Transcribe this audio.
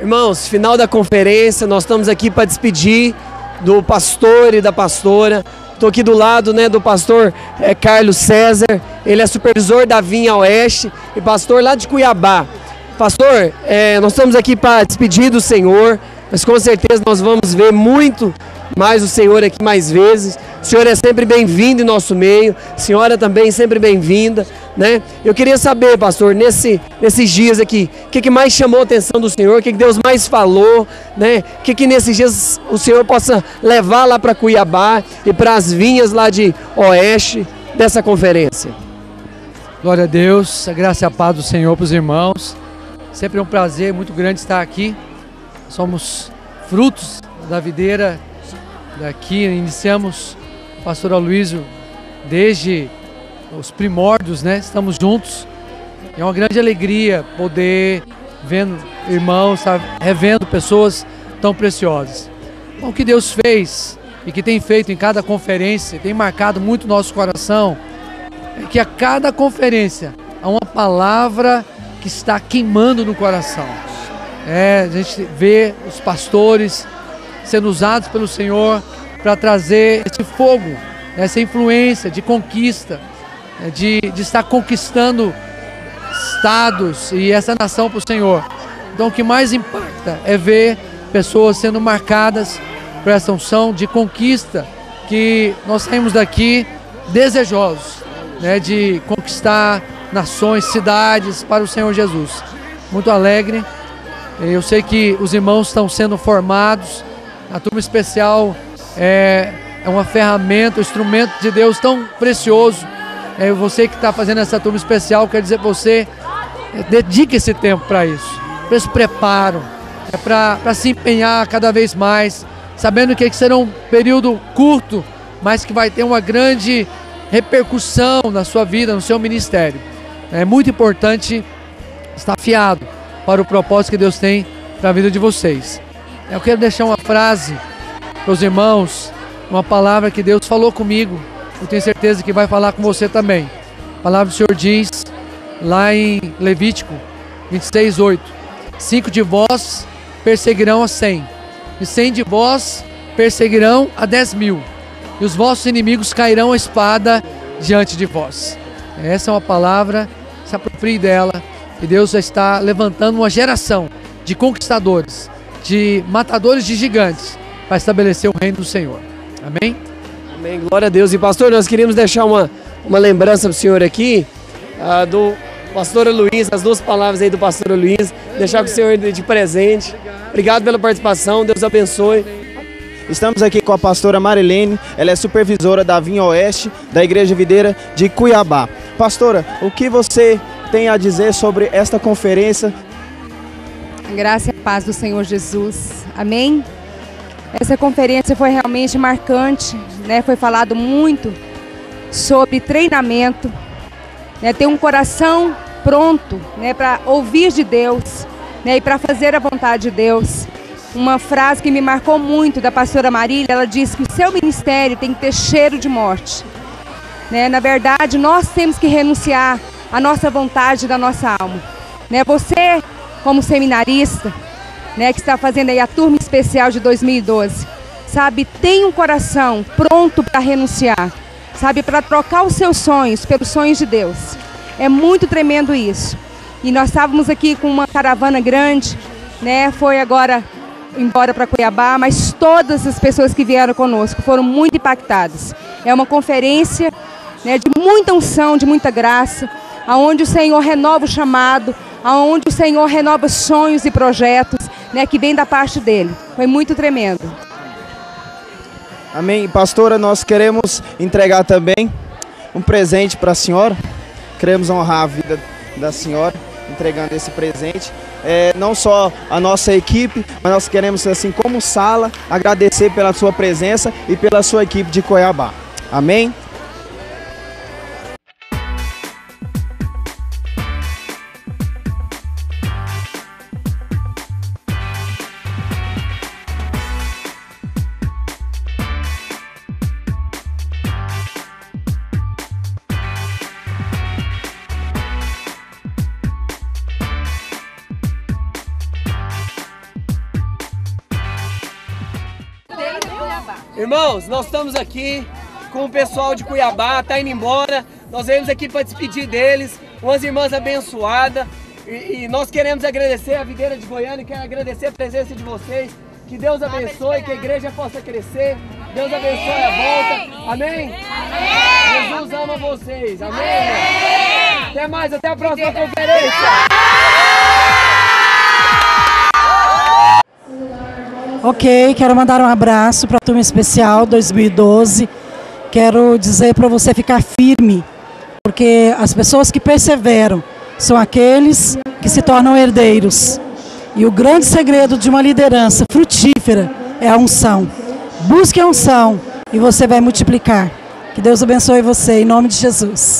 Irmãos, final da conferência, nós estamos aqui para despedir do pastor e da pastora. Estou aqui do lado né, do pastor é, Carlos César, ele é supervisor da Vinha Oeste e pastor lá de Cuiabá. Pastor, é, nós estamos aqui para despedir do Senhor, mas com certeza nós vamos ver muito mais o Senhor aqui mais vezes. O Senhor é sempre bem-vindo em nosso meio, a senhora também sempre bem-vinda, né? Eu queria saber, pastor, nesse, nesses dias aqui, o que, que mais chamou a atenção do Senhor, o que, que Deus mais falou, né? O que, que nesses dias o Senhor possa levar lá para Cuiabá e para as vinhas lá de Oeste dessa conferência. Glória a Deus, a graça e a paz do Senhor para os irmãos. Sempre é um prazer muito grande estar aqui. Somos frutos da videira daqui, iniciamos pastor Aloysio desde os primórdios, né? Estamos juntos. É uma grande alegria poder vendo irmãos, revendo pessoas tão preciosas. O que Deus fez e que tem feito em cada conferência, tem marcado muito nosso coração, é que a cada conferência há uma palavra que está queimando no coração. É, a gente vê os pastores sendo usados pelo Senhor para trazer esse fogo, essa influência de conquista, né, de, de estar conquistando estados e essa nação para o Senhor. Então o que mais impacta é ver pessoas sendo marcadas por essa unção de conquista, que nós saímos daqui desejosos né, de conquistar nações, cidades para o Senhor Jesus. Muito alegre. Eu sei que os irmãos estão sendo formados. A turma especial é, é uma ferramenta, um instrumento de Deus tão precioso. É você que está fazendo essa turma especial, quer dizer, você é, dedique esse tempo para isso, para esse preparo, é para se empenhar cada vez mais, sabendo que será um período curto, mas que vai ter uma grande repercussão na sua vida, no seu ministério. É muito importante estar fiado para o propósito que Deus tem para a vida de vocês. Eu quero deixar uma frase para os irmãos, uma palavra que Deus falou comigo. Eu tenho certeza que vai falar com você também. A palavra do Senhor diz lá em Levítico 26, 8: Cinco de vós perseguirão a cem, e cem de vós perseguirão a dez mil, e os vossos inimigos cairão a espada diante de vós. Essa é uma palavra, se aproprie dela, e Deus está levantando uma geração de conquistadores, de matadores de gigantes, para estabelecer o reino do Senhor. Amém? Amém. Glória a Deus. E pastor, nós queríamos deixar uma, uma lembrança para o senhor aqui uh, do pastor Luiz, as duas palavras aí do pastor Luiz, deixar com o senhor de presente. Obrigado pela participação, Deus abençoe. Estamos aqui com a pastora Marilene, ela é supervisora da Vinha Oeste da Igreja Videira de Cuiabá. Pastora, o que você tem a dizer sobre esta conferência? Graça e paz do Senhor Jesus. Amém? Essa conferência foi realmente marcante, né? Foi falado muito sobre treinamento, né? Ter um coração pronto, né? Para ouvir de Deus, né? E para fazer a vontade de Deus. Uma frase que me marcou muito da pastora Marília, ela disse que o seu ministério tem que ter cheiro de morte. Né? Na verdade, nós temos que renunciar à nossa vontade da nossa alma. Né? Você, como seminarista, né, que está fazendo aí a turma especial de 2012, sabe, tem um coração pronto para renunciar, sabe, para trocar os seus sonhos pelos sonhos de Deus. É muito tremendo isso. E nós estávamos aqui com uma caravana grande, né, foi agora embora para Cuiabá, mas todas as pessoas que vieram conosco foram muito impactadas. É uma conferência né, de muita unção, de muita graça, aonde o Senhor renova o chamado, aonde o Senhor renova sonhos e projetos, né, que vem da parte dele. Foi muito tremendo. Amém. Pastora, nós queremos entregar também um presente para a senhora. Queremos honrar a vida da senhora entregando esse presente. É, não só a nossa equipe, mas nós queremos, assim como sala, agradecer pela sua presença e pela sua equipe de Cuiabá. Amém? Irmãos, nós estamos aqui com o pessoal de Cuiabá, tá indo embora. Nós viemos aqui para despedir deles, umas irmãs abençoadas. E, e, nós queremos agradecer a Videira de Goiânia, quero agradecer a presença de vocês. Que Deus abençoe, que a igreja possa crescer. Deus abençoe a volta. Amém? Amém. Jesus ama vocês. Amém? Amém. Até mais, até a próxima conferência. Ok, quero mandar um abraço para a turma especial 2012. Quero dizer para você ficar firme, porque as pessoas que perseveram são aqueles que se tornam herdeiros. E o grande segredo de uma liderança frutífera é a unção. Busque a unção e você vai multiplicar. Que Deus abençoe você em nome de Jesus.